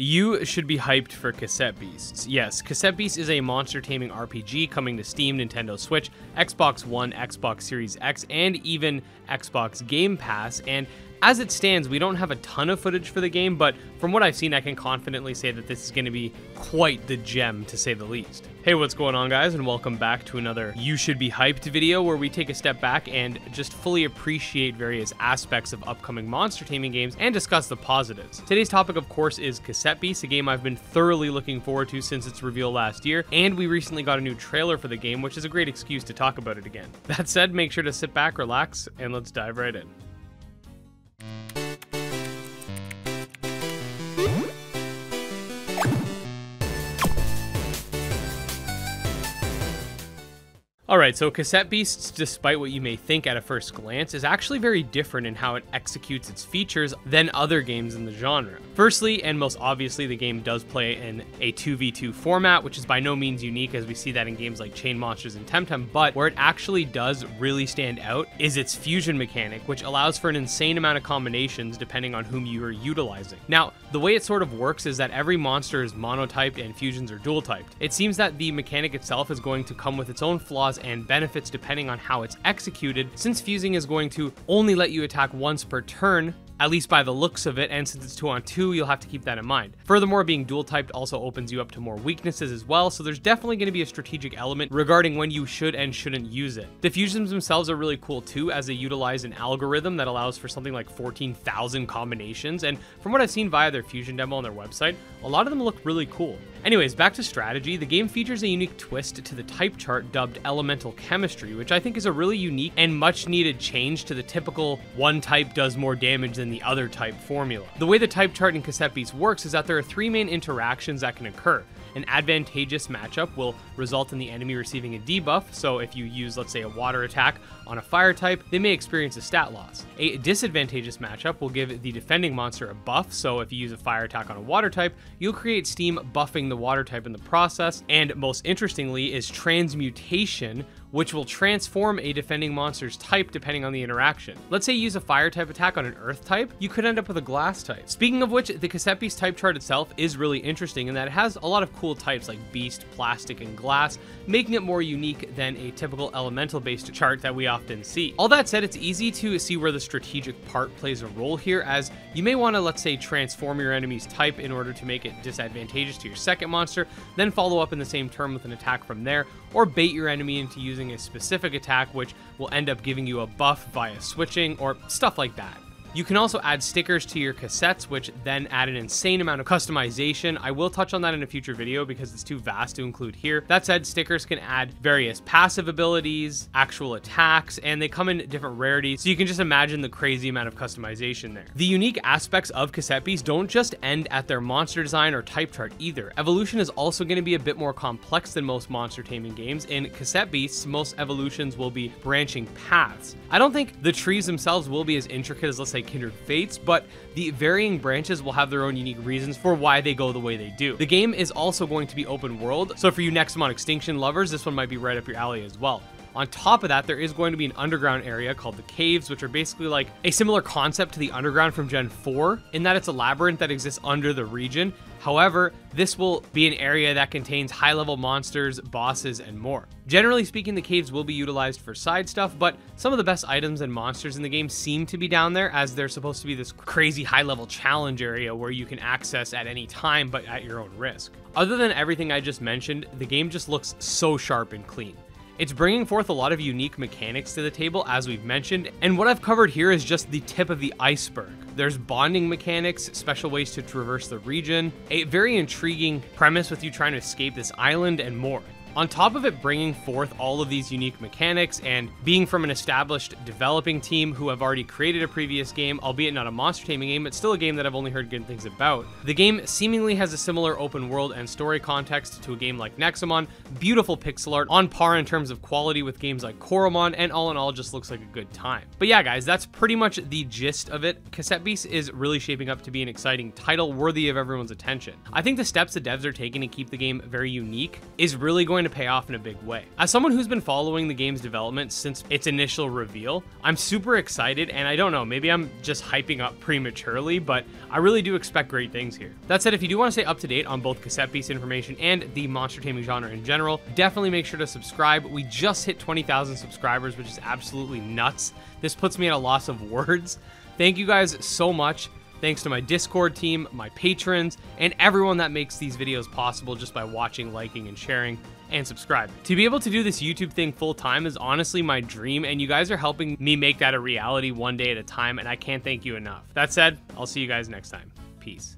You should be hyped for Cassette Beasts. Yes, Cassette Beasts is a monster taming RPG coming to Steam, Nintendo Switch, Xbox One, Xbox Series X, and even Xbox Game Pass. And as it stands, we don't have a ton of footage for the game, but from what I've seen, I can confidently say that this is going to be quite the gem, to say the least. Hey, what's going on, guys, and welcome back to another You Should Be Hyped video where we take a step back and just fully appreciate various aspects of upcoming monster taming games and discuss the positives. Today's topic, of course, is Cassette Beast, a game I've been thoroughly looking forward to since its reveal last year, and we recently got a new trailer for the game, which is a great excuse to talk about it again. That said, make sure to sit back, relax, and let's dive right in. Alright, so Cassette Beasts, despite what you may think at a first glance, is actually very different in how it executes its features than other games in the genre. Firstly, and most obviously, the game does play in a 2v2 format, which is by no means unique as we see that in games like Chain Monsters and Temtem, but where it actually does really stand out is its fusion mechanic, which allows for an insane amount of combinations depending on whom you are utilizing. Now, the way it sort of works is that every monster is monotyped and fusions are dual typed. It seems that the mechanic itself is going to come with its own flaws and benefits depending on how it's executed, since fusing is going to only let you attack once per turn, at least by the looks of it, and since it's 2 on 2, you'll have to keep that in mind. Furthermore, being dual typed also opens you up to more weaknesses as well, so there's definitely going to be a strategic element regarding when you should and shouldn't use it. The fusions themselves are really cool too, as they utilize an algorithm that allows for something like 14,000 combinations, and from what I've seen via their fusion demo on their website, a lot of them look really cool. Anyways, back to strategy, the game features a unique twist to the type chart dubbed Elemental Chemistry, which I think is a really unique and much needed change to the typical one type does more damage than the other type formula. The way the type chart in Cassette Beasts works is that there are three main interactions that can occur. An advantageous matchup will result in the enemy receiving a debuff, so if you use, let's say, a water attack on a fire type, they may experience a stat loss. A disadvantageous matchup will give the defending monster a buff, so if you use a fire attack on a water type, you'll create steam buffing the water type in the process, and most interestingly is transmutation, which will transform a defending monster's type depending on the interaction. Let's say you use a fire type attack on an earth type, you could end up with a glass type. Speaking of which, the Cassette type chart itself is really interesting in that it has a lot of cool types like beast, plastic, and glass, making it more unique than a typical elemental based chart that we often see. All that said, it's easy to see where the strategic part plays a role here as you may want to, let's say, transform your enemy's type in order to make it disadvantageous to your second monster, then follow up in the same turn with an attack from there, or bait your enemy into using a specific attack which will end up giving you a buff via switching or stuff like that. You can also add stickers to your cassettes, which then add an insane amount of customization. I will touch on that in a future video because it's too vast to include here. That said, stickers can add various passive abilities, actual attacks, and they come in different rarities, so you can just imagine the crazy amount of customization there. The unique aspects of Cassette Beasts don't just end at their monster design or type chart either. Evolution is also going to be a bit more complex than most monster taming games. In Cassette Beasts, most evolutions will be branching paths. I don't think the trees themselves will be as intricate as, let's say, say Kindred Fates, but the varying branches will have their own unique reasons for why they go the way they do. The game is also going to be open world, so for you Nexomon Extinction lovers, this one might be right up your alley as well. On top of that, there is going to be an underground area called the Caves, which are basically like a similar concept to the underground from Gen 4, in that it's a labyrinth that exists under the region. However, this will be an area that contains high level monsters, bosses, and more. Generally speaking, the caves will be utilized for side stuff, but some of the best items and monsters in the game seem to be down there as they're supposed to be this crazy high level challenge area where you can access at any time but at your own risk. Other than everything I just mentioned, the game just looks so sharp and clean. It's bringing forth a lot of unique mechanics to the table, as we've mentioned, and what I've covered here is just the tip of the iceberg. There's bonding mechanics, special ways to traverse the region, a very intriguing premise with you trying to escape this island, and more. On top of it bringing forth all of these unique mechanics and being from an established developing team who have already created a previous game, albeit not a monster taming game, but still a game that I've only heard good things about, the game seemingly has a similar open world and story context to a game like Nexomon, beautiful pixel art, on par in terms of quality with games like Coromon, and all in all just looks like a good time. But yeah guys, that's pretty much the gist of it. Cassette Beast is really shaping up to be an exciting title worthy of everyone's attention. I think the steps the devs are taking to keep the game very unique is really going to to pay off in a big way. As someone who's been following the game's development since its initial reveal, I'm super excited and I don't know, maybe I'm just hyping up prematurely, but I really do expect great things here. That said, if you do want to stay up to date on both Cassette Beasts information and the monster taming genre in general, definitely make sure to subscribe. We just hit 20,000 subscribers, which is absolutely nuts. This puts me at a loss of words. Thank you guys so much. Thanks to my Discord team, my patrons, and everyone that makes these videos possible just by watching, liking, and sharing, and subscribing. To be able to do this YouTube thing full time is honestly my dream, and you guys are helping me make that a reality one day at a time, and I can't thank you enough. That said, I'll see you guys next time. Peace.